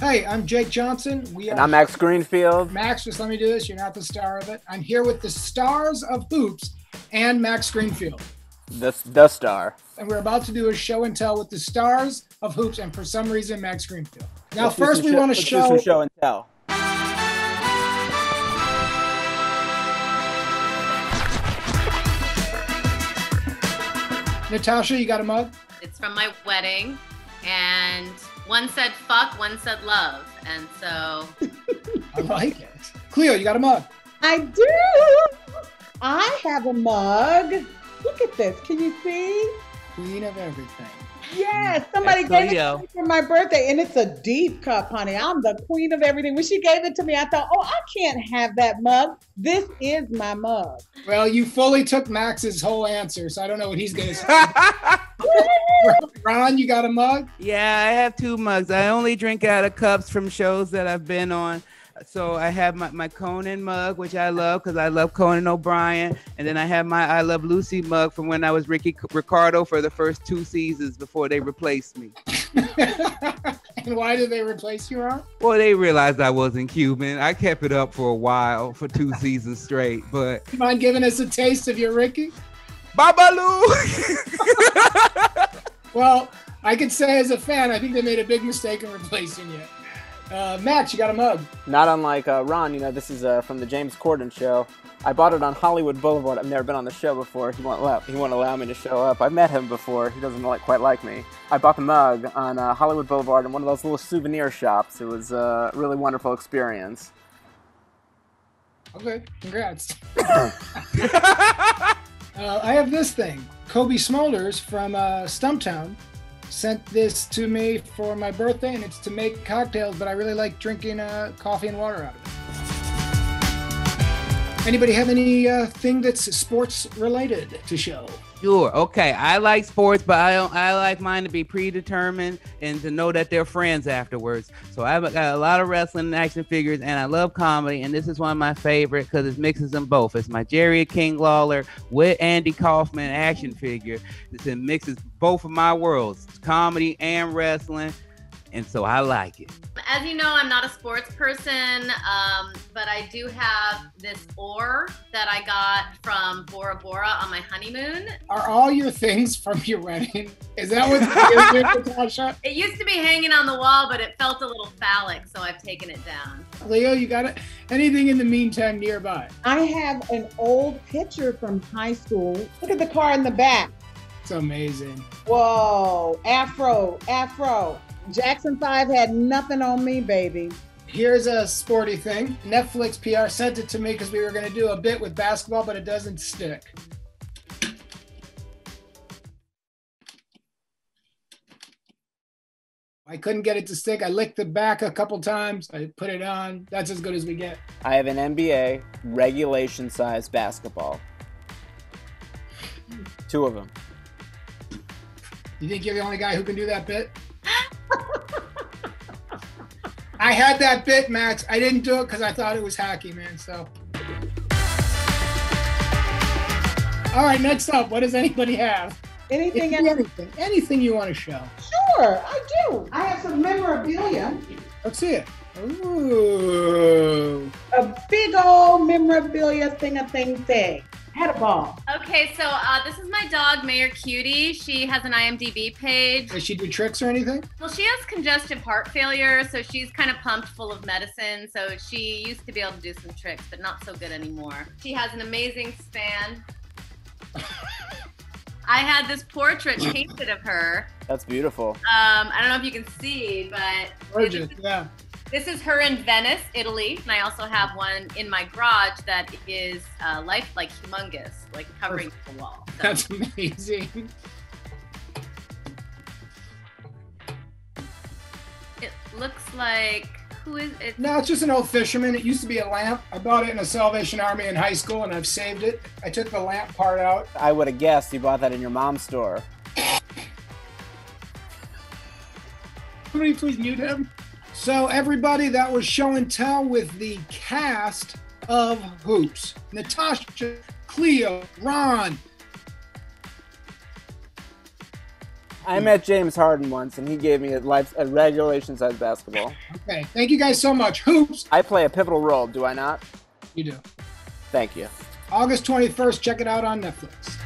Hey, I'm Jake Johnson. We And are I'm Max Greenfield. Max. Just let me do this. You're not the star of it. I'm here with the stars of hoops and Max Greenfield, The, the star. and we're about to do a show and tell with the stars of hoops, and for some reason, Max Greenfield. Now, Let's first, some we want to let's do show. some show and tell. Natasha, you got a mug? It's from my wedding, and one said fuck, one said love, and so I like it. Cleo, you got a mug? I do. I have a mug. Look at this. Can you see? Queen of everything. Yes, somebody That's gave it to me for my birthday, and it's a deep cup, honey. I'm the queen of everything. When she gave it to me, I thought, oh, I can't have that mug. This is my mug. Well, you fully took Max's whole answer, so I don't know what he's going to say. Ron, you got a mug? yeah, I have two mugs. I only drink out of cups from shows that I've been on. So I have my, my Conan mug, which I love because I love Conan O'Brien. And then I have my I Love Lucy mug from when I was Ricky Ricardo for the first two seasons before they replaced me. and why did they replace you, Ron? Well, they realized I wasn't Cuban. I kept it up for a while, for two seasons straight. But You mind giving us a taste of your Ricky? Babalu! Well, I could say as a fan, I think they made a big mistake in replacing you. Uh, Max, you got a mug. Not unlike uh, Ron, you know, this is uh, from the James Corden show. I bought it on Hollywood Boulevard. I've never been on the show before. He won't allow, he won't allow me to show up. I've met him before. He doesn't like, quite like me. I bought the mug on uh, Hollywood Boulevard in one of those little souvenir shops. It was uh, a really wonderful experience. Okay, congrats. uh, I have this thing. Cobie Smulders from uh, Stumptown sent this to me for my birthday, and it's to make cocktails, but I really like drinking uh, coffee and water out of it. Anybody have any uh, thing that's sports related to show? Sure. Okay. I like sports, but I don't. I like mine to be predetermined and to know that they're friends afterwards. So I've got a lot of wrestling and action figures, and I love comedy. And this is one of my favorite because it mixes them both. It's my Jerry King Lawler with Andy Kaufman action figure. It mixes both of my worlds, comedy and wrestling, and so I like it. as you know, I'm not a sports person, um, but I do have this oar that I got from Bora Bora on my honeymoon. Are all your things from your wedding? Is that what it is, Natasha? It used to be hanging on the wall, but it felt a little phallic, so I've taken it down. Leo, you got it? Anything in the meantime nearby? I have an old picture from high school. Look at the car in the back. It's amazing. Whoa, Afro, Afro. Jackson 5 had nothing on me, baby. Here's a sporty thing. Netflix PR sent it to me because we were going to do a bit with basketball, but it doesn't stick. I couldn't get it to stick. I licked the back a couple times. I put it on. That's as good as we get. I have an NBA regulation size basketball. Two of them. You think you're the only guy who can do that bit? I had that bit, Max. I didn't do it because I thought it was hacky, man. So. All right, next up, what does anybody have? Anything Anything, anything, anything you want to show. Sure, I do. I have some memorabilia. Let's see it. Ooh. A big old memorabilia thing a thing thing. Had a ball. Okay, so uh, this is my dog, Mayor Cutie. She has an IMDb page. Does she do tricks or anything? Well, she has congestive heart failure, so she's kind of pumped full of medicine. So she used to be able to do some tricks, but not so good anymore. She has an amazing span. I had this portrait painted of her. That's beautiful. Um, I don't know if you can see, but Gorgeous. Yeah. This is her in Venice, Italy, and I also have one in my garage that is uh, life like humongous, like covering the wall. So. That's amazing. It looks like who is it? No, it's just an old fisherman. It used to be a lamp. I bought it in a Salvation Army in high school and I've saved it. I took the lamp part out. I would have guessed you bought that in your mom's store. Somebody please mute him. So, everybody, that was show and tell with the cast of Hoops Natasha, Cleo, Ron, I met James Harden once, and he gave me a life a regulation size basketball. Okay. Thank you guys so much. Hoops. I play a pivotal role, do I not? You do. Thank you. August 21st. Check it out on Netflix.